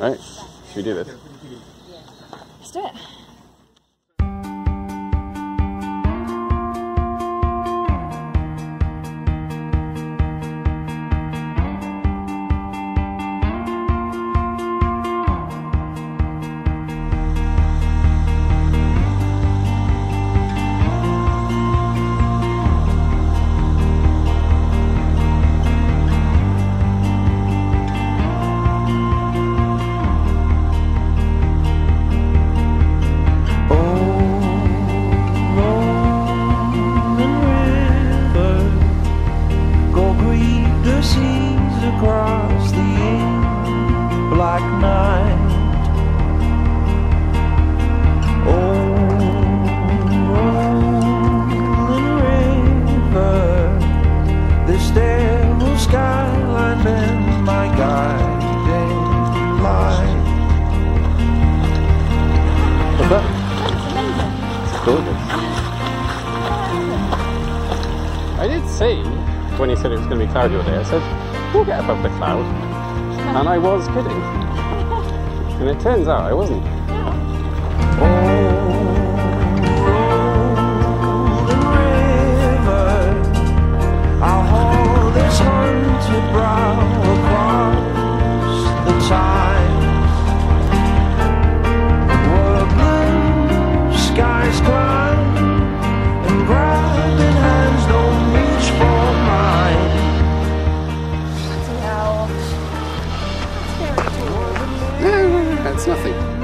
Right? Should we do this? Let's do it. When he said it was going to be cloudy all day, I said, we'll get above the cloud. And I was kidding. And it turns out I wasn't. That's nothing.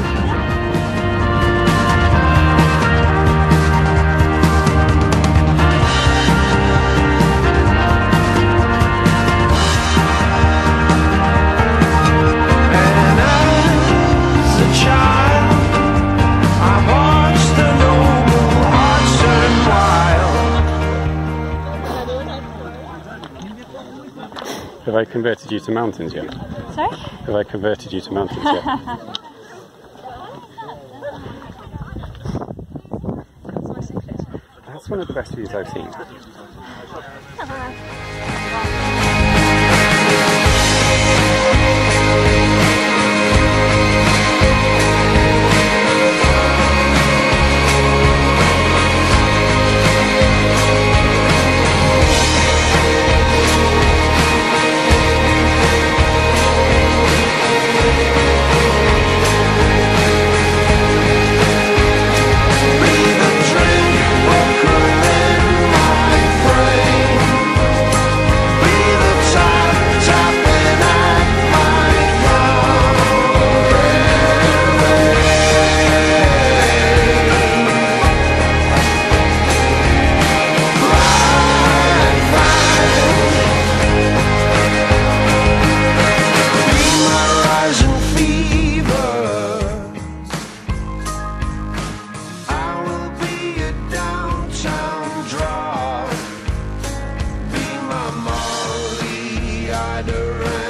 Wild. Have I converted you to mountains yet? Sorry? Have I converted you to mountains yet? That's one of the best views I've seen. Uh-huh. rider.